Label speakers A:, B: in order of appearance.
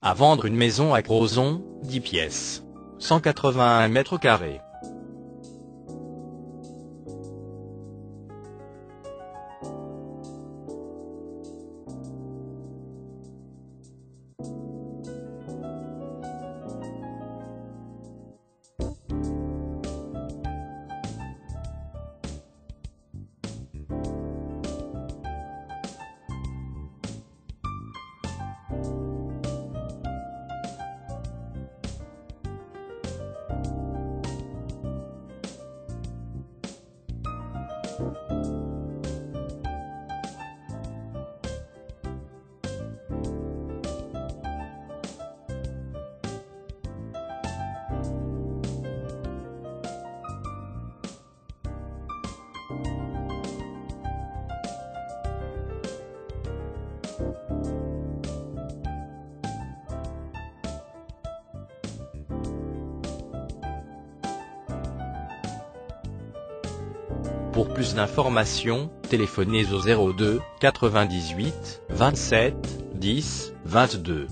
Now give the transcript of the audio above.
A: À vendre une maison à Crozon, 10 pièces. 181 mètres carrés. Pour plus d'informations, téléphonez au 02 98 27 10 22.